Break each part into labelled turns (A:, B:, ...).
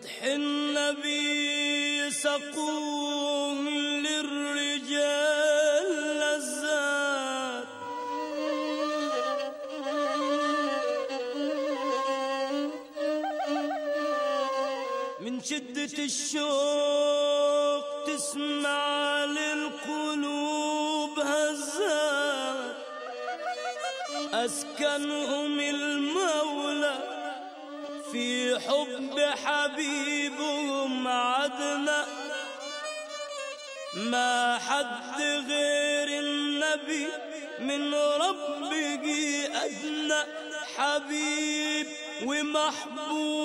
A: مدح النبي سقوم حبيبهم عدنا. ما حد غير النبي من ربه أدنى. حبيب ومحبوب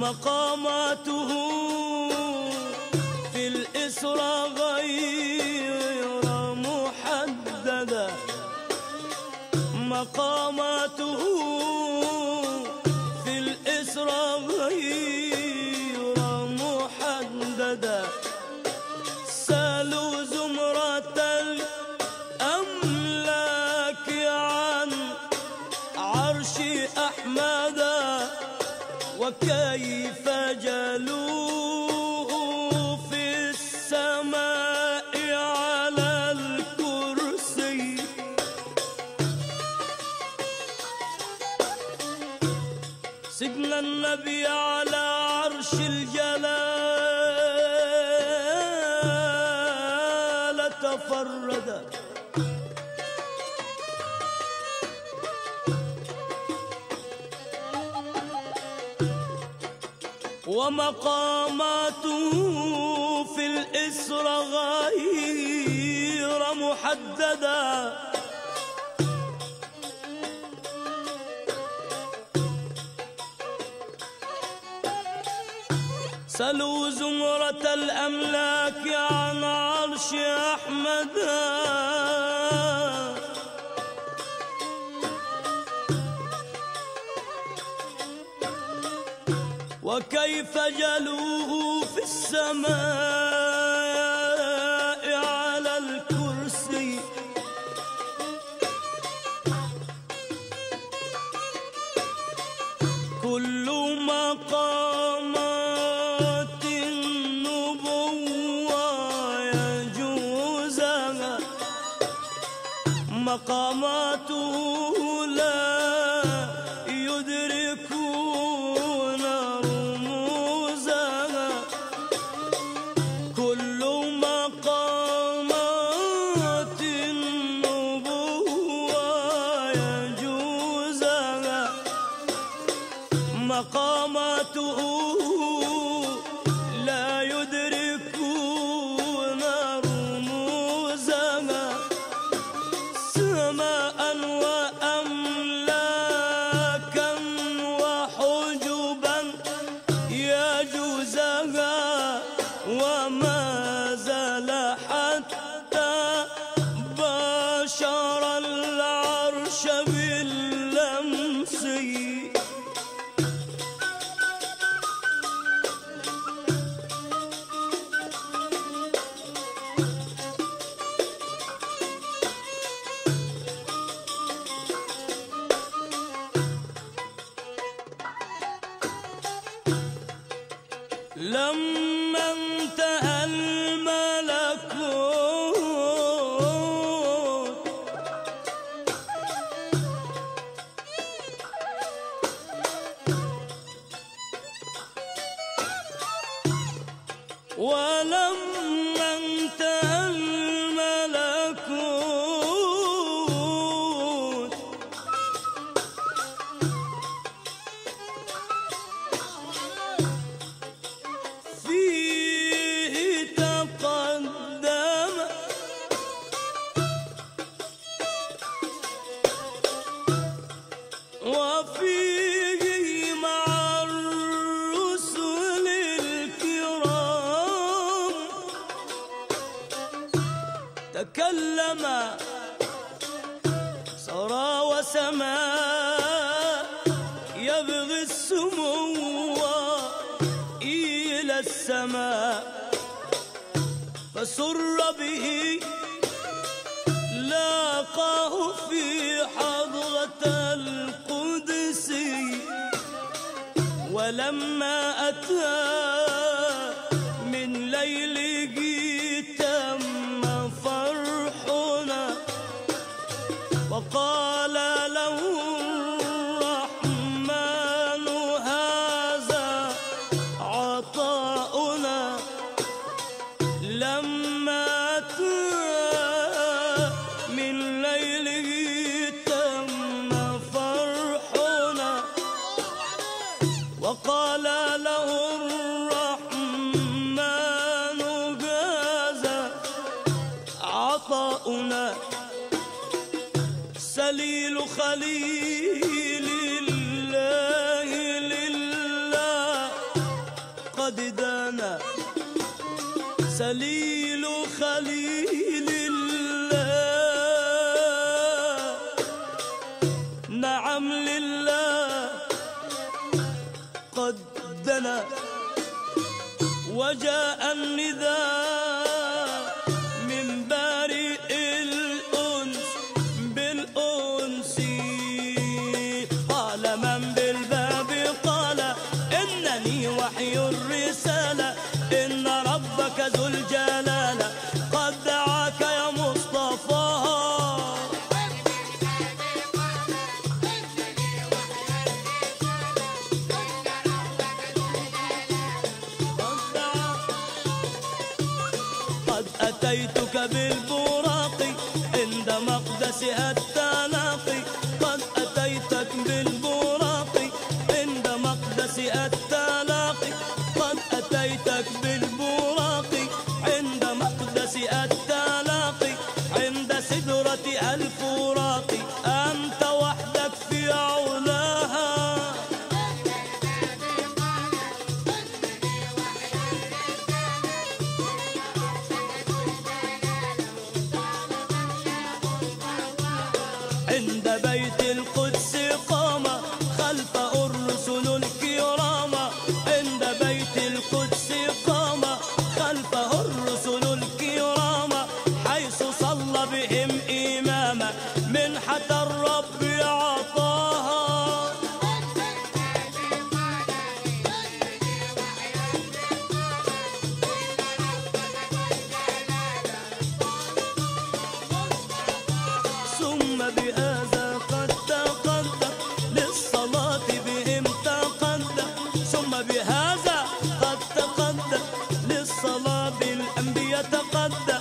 A: مقاماته في الإسرى غير محددة. مقاماته ومقاماته في الإسرى غير محددة. سلوا زمرة الأملاك عن عرش أحمد. وكيف جلوه في السماء على الكرسي؟ كل مقامات النبوة يجوزها مقاماته وجاء النداء بالأنبياء تقدم.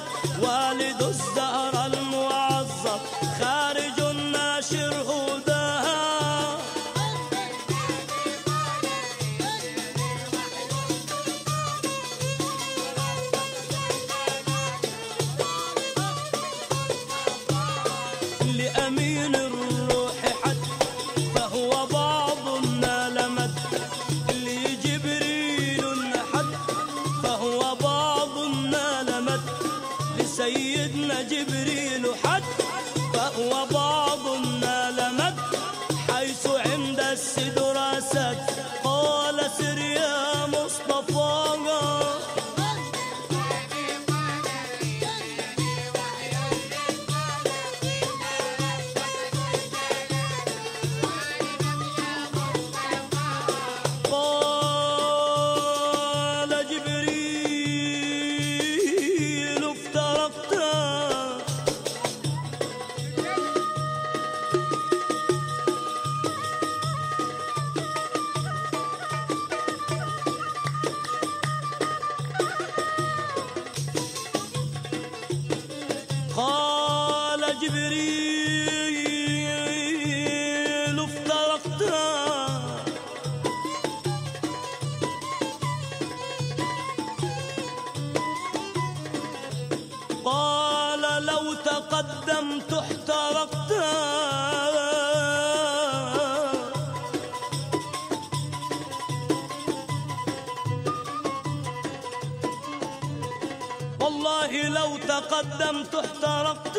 A: والله لو تقدمت احترقت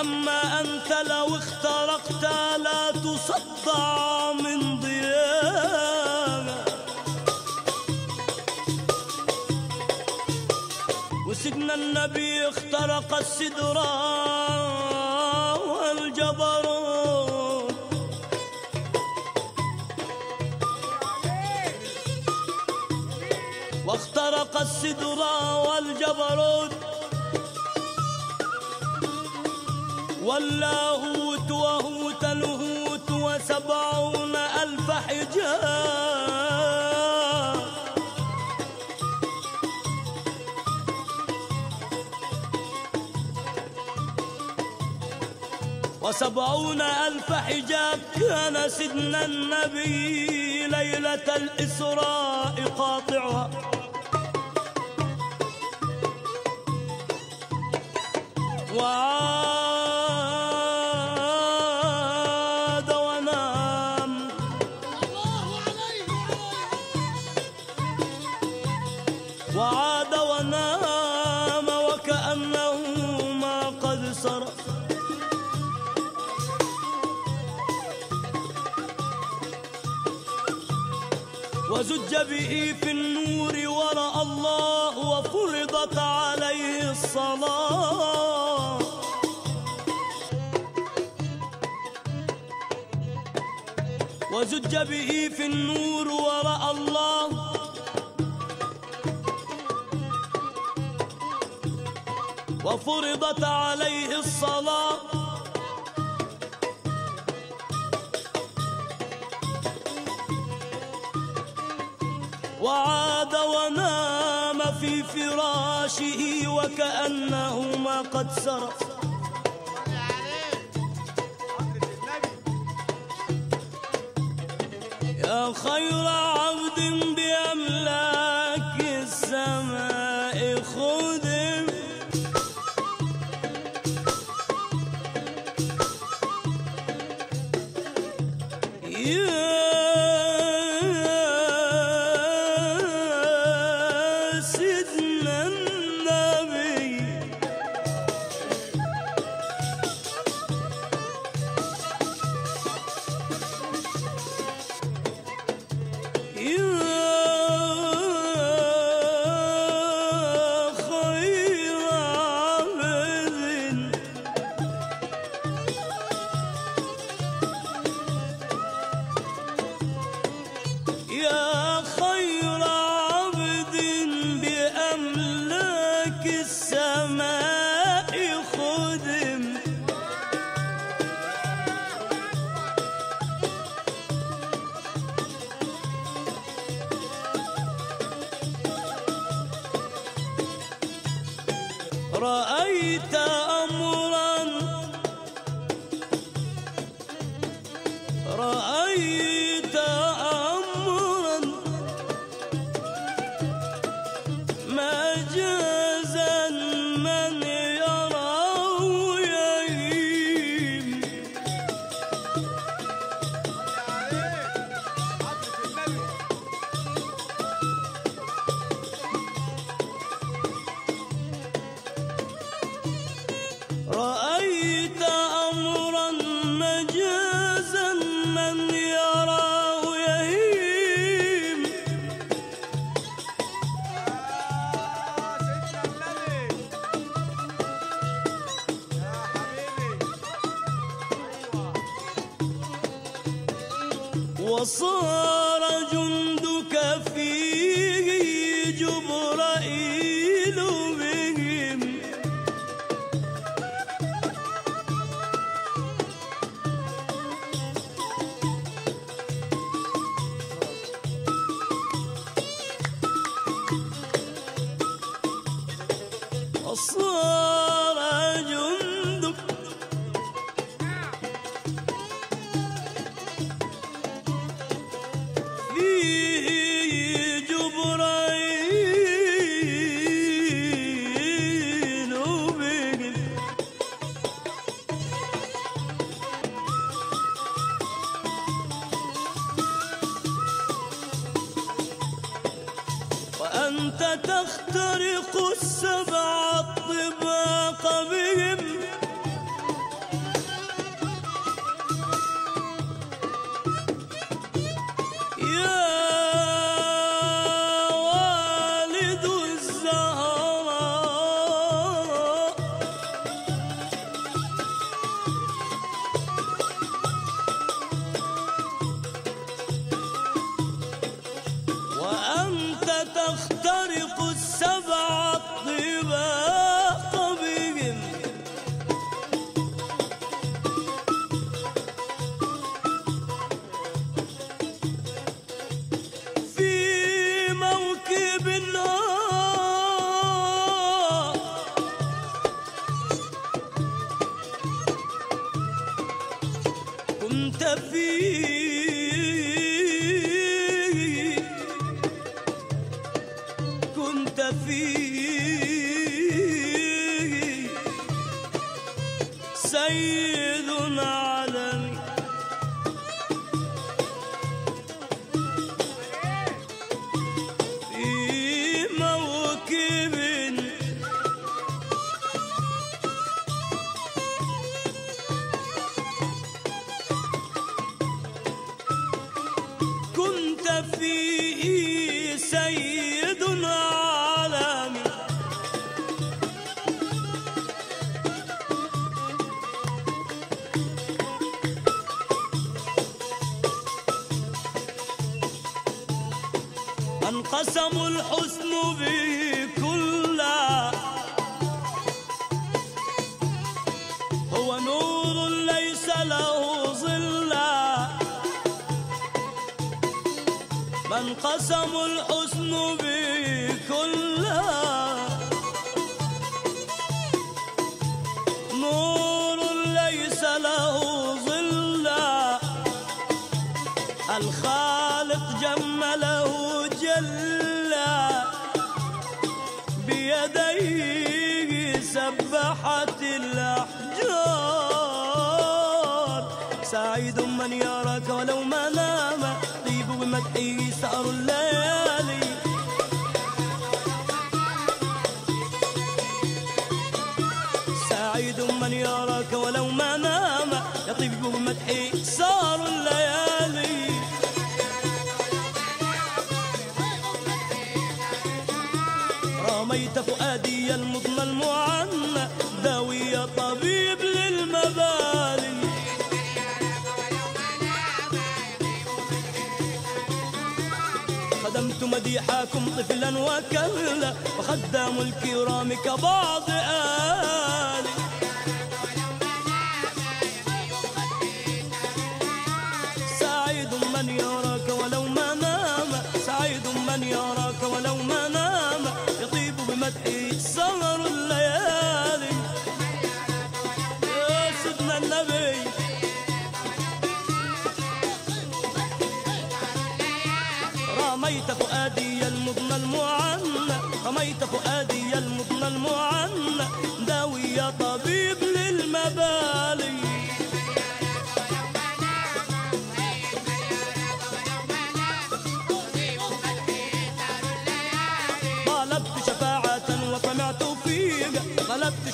A: أما أنت لو اخترقت لا تصدع من ضياء. وسيدنا النبي اخترق السدر السدر والجبروت واللاهوت وهوت الهوت وسبعون ألف حجاب وسبعون ألف حجاب كان سيدنا النبي ليلة الإسراء قاطعها. به في النور ورأى الله وفرضت عليه الصلاة. وزج به في النور ورأى الله وفرضت عليه الصلاة. وعاد ونام في فراشه وكأنه ما قد سرف يا خير الحسن بي كلها نور ليس له ظلا. الخالق جمله جلا. بيديه سبحت الأحجار. سعيد من يراك ولو منام طيب بمدحه سأر الليل. حاكم طفلا وكهلا وخدام الكرام كبعض آه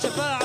A: الشفاعة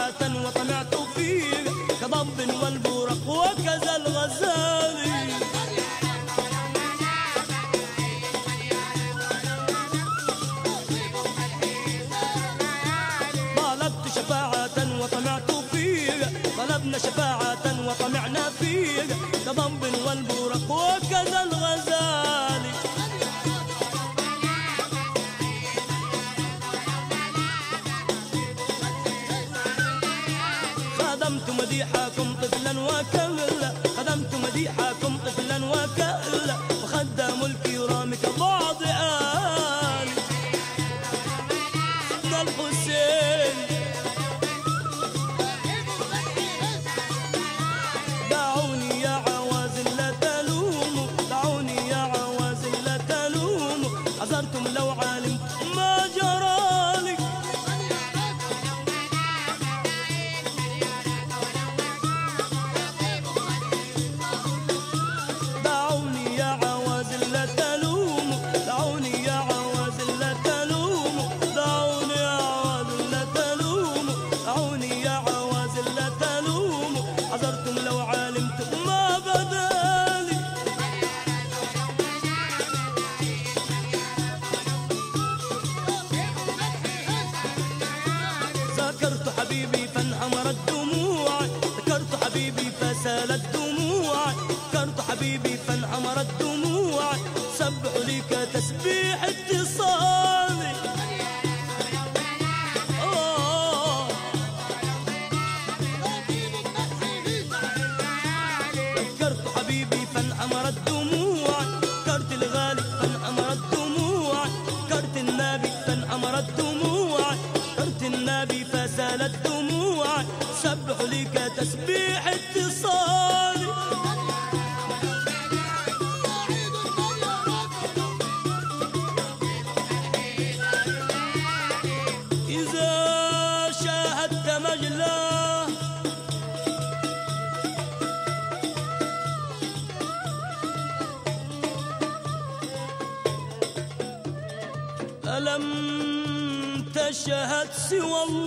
A: سوى الله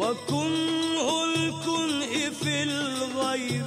A: وكنه الكنه في الغيب.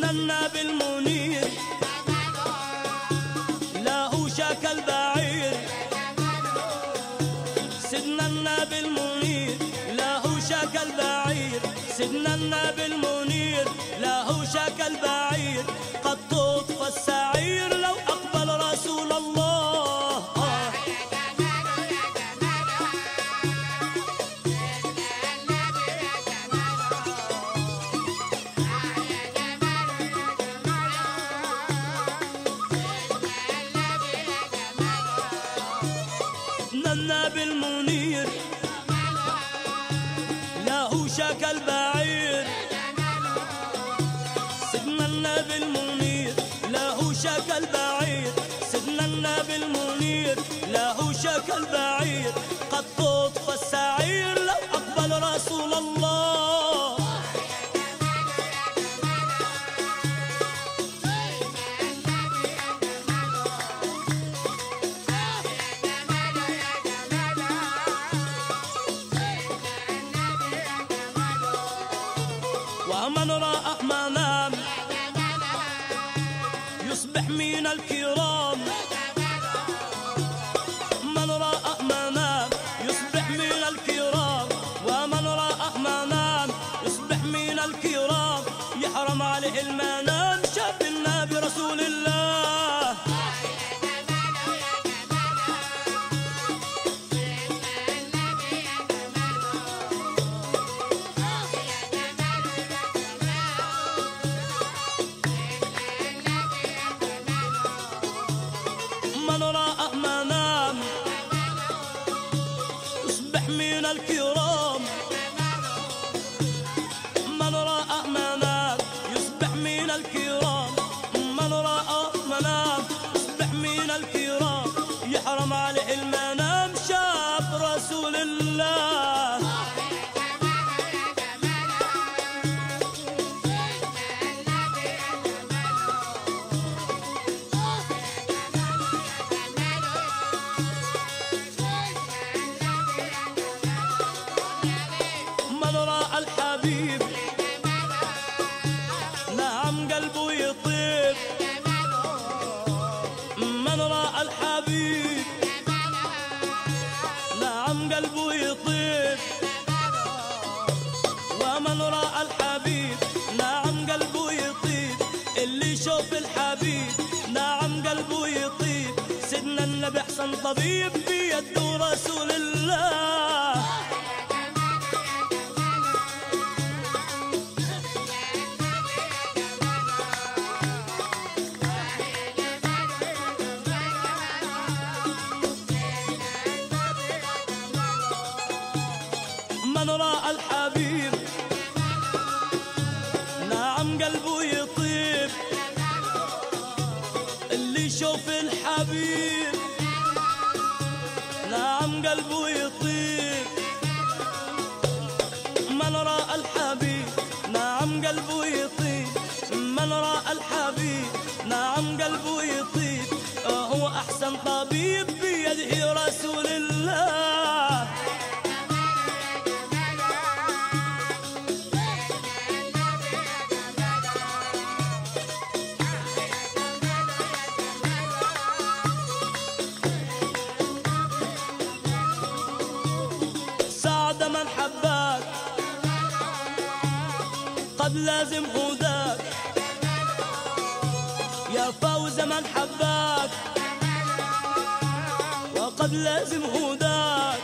A: وصلنا النبي المنير لا أوشك البعير. سيدنا النبي لا أوشك البعير. سيدنا النبي له شكل بعير قد تطفى السعير لو أقبل رسول الله. feel نعم قلبه يطيب من رأى الحبيب؟ نعم قلبه يطيب من رأى الحبيب؟ نعم قلبه يطيب هو أحسن طبيب بيده رسول الله. لازم هداك يا فوز من حباك. وقد لازم هداك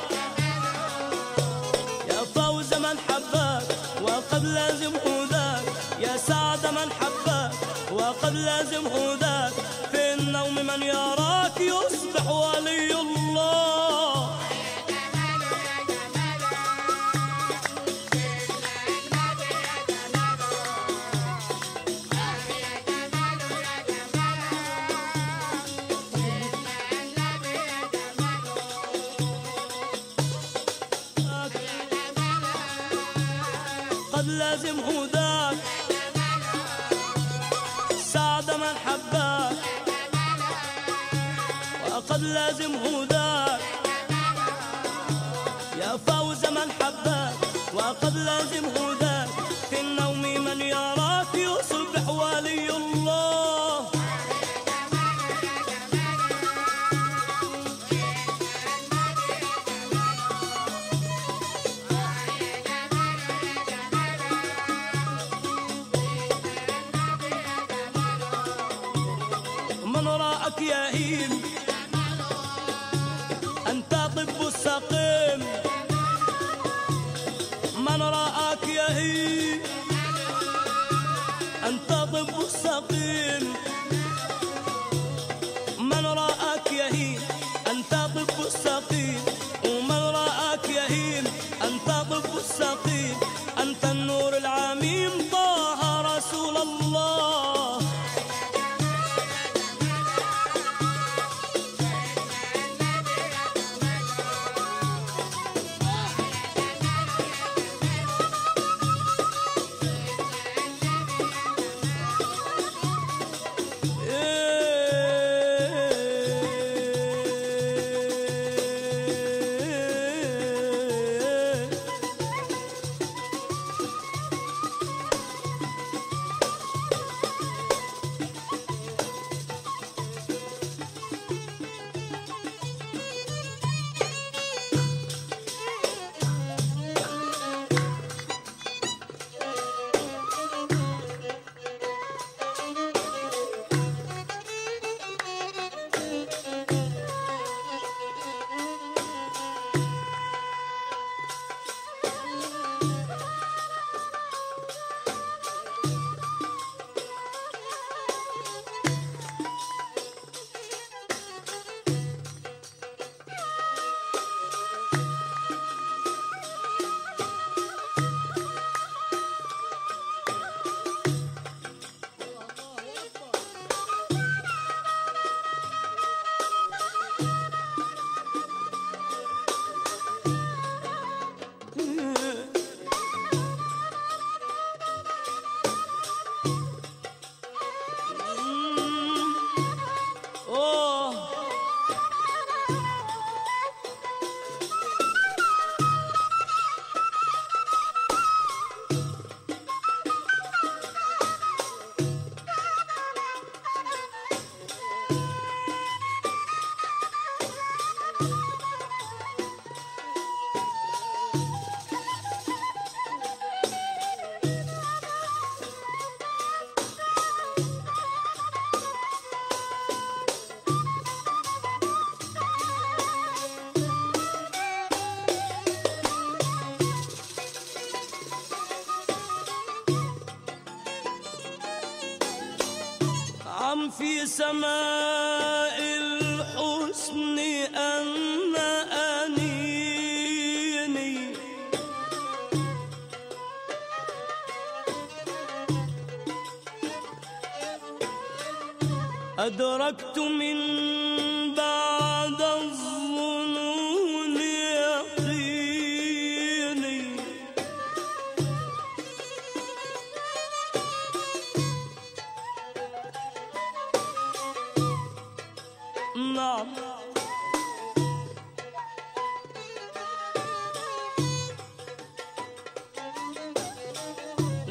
A: يا فوز من حباك. وقد لازم هداك يا سعد من حباك. وقد لازم هداك في النوم من يراك يصبح ولي الله. وقد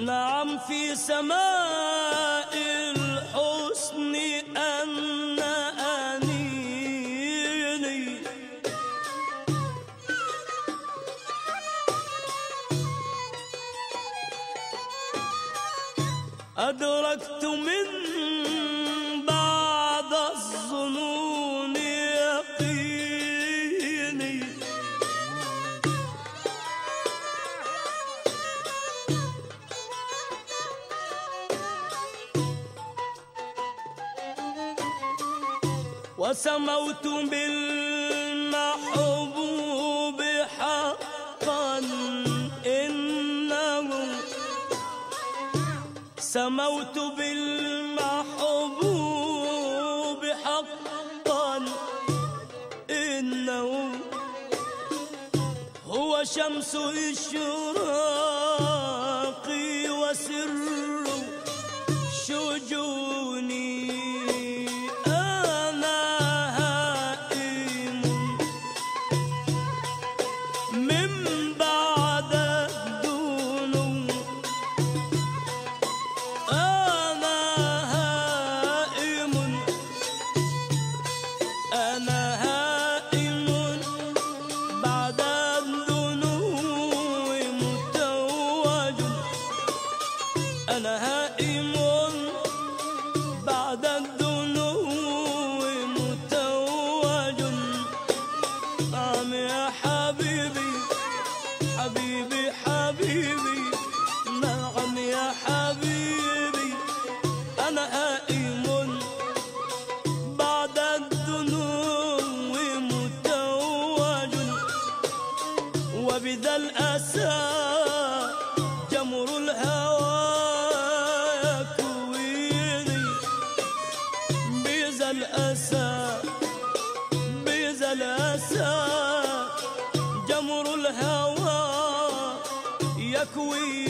A: نعم في سماء الحسن أنا أنيني. أدركت من سموت بالمحبوب حقا إنه سموت بالمحبوب حقا إنه هو شمس الشرار we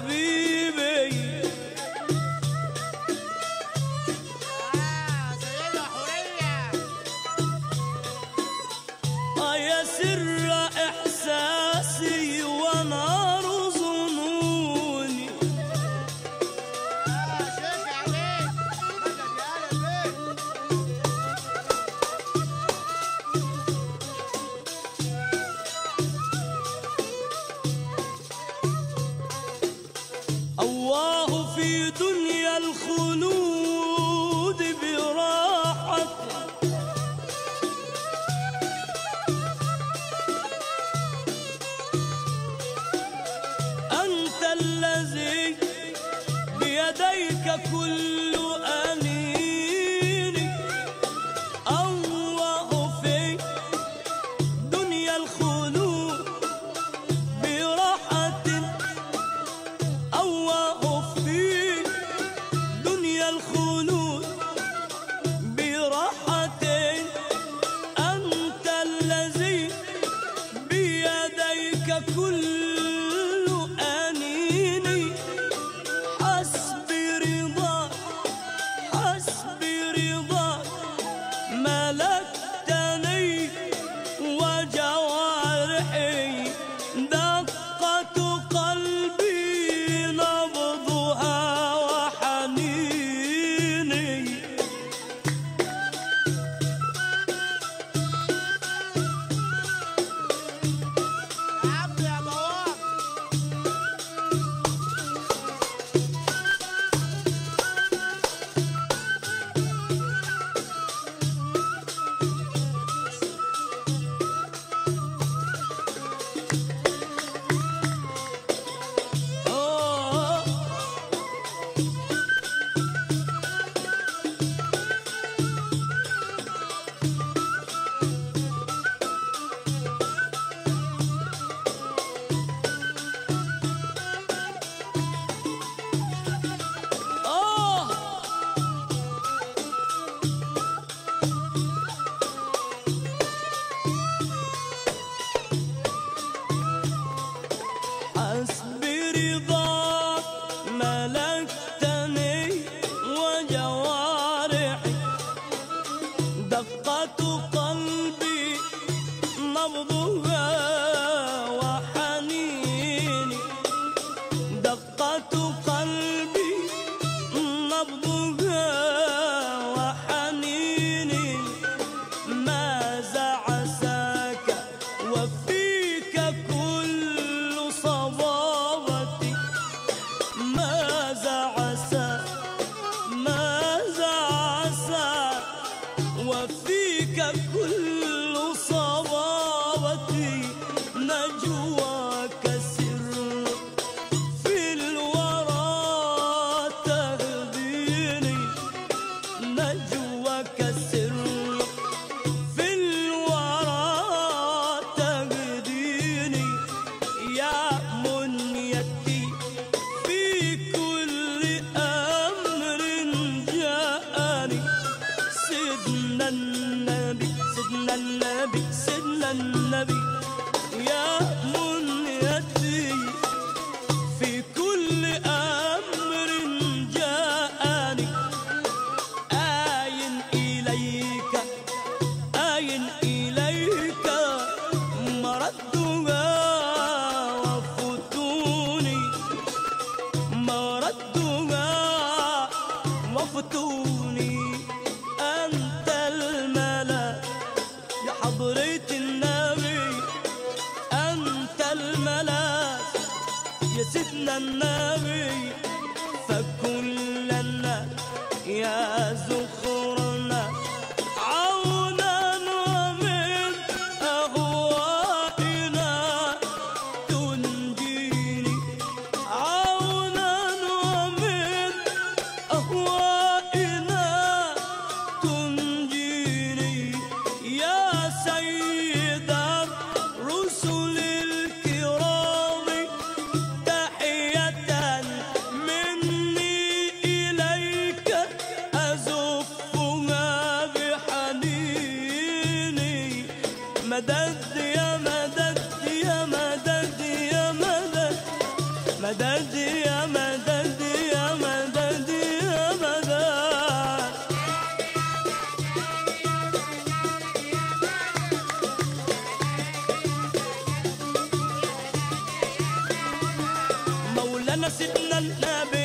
A: vida. سيدنا النبي.